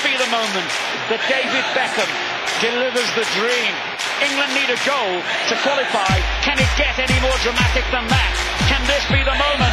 Be the moment that David Beckham delivers the dream. England need a goal to qualify. Can it get any more dramatic than that? Can this be the moment